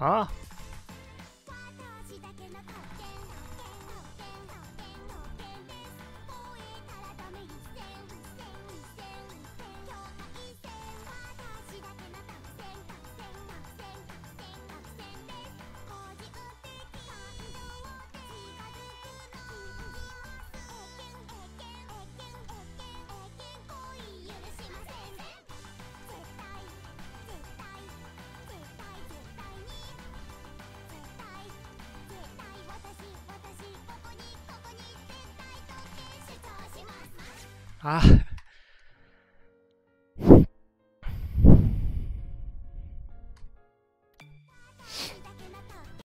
啊啊。